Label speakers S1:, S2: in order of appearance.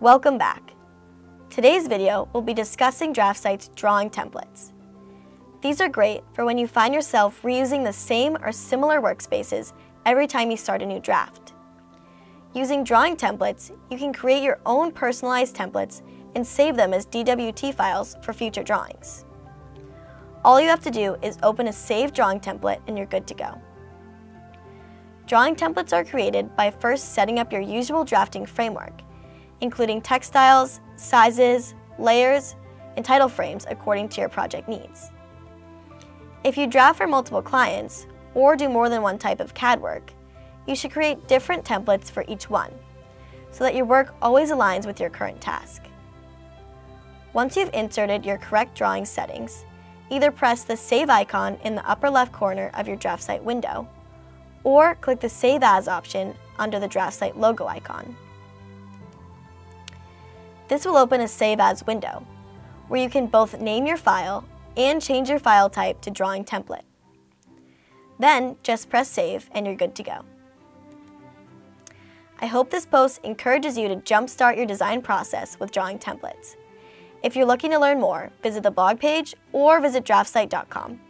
S1: Welcome back. Today's video will be discussing DraftSight's drawing templates. These are great for when you find yourself reusing the same or similar workspaces every time you start a new draft. Using drawing templates, you can create your own personalized templates and save them as DWT files for future drawings. All you have to do is open a saved drawing template and you're good to go. Drawing templates are created by first setting up your usual drafting framework, including textiles, sizes, layers, and title frames according to your project needs. If you draft for multiple clients, or do more than one type of CAD work, you should create different templates for each one, so that your work always aligns with your current task. Once you've inserted your correct drawing settings, either press the Save icon in the upper left corner of your DraftSight window, or click the Save As option under the DraftSight logo icon. This will open a Save As window, where you can both name your file and change your file type to drawing template. Then just press save and you're good to go. I hope this post encourages you to jumpstart your design process with drawing templates. If you're looking to learn more, visit the blog page or visit draftsight.com.